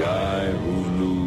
Shai Hulu.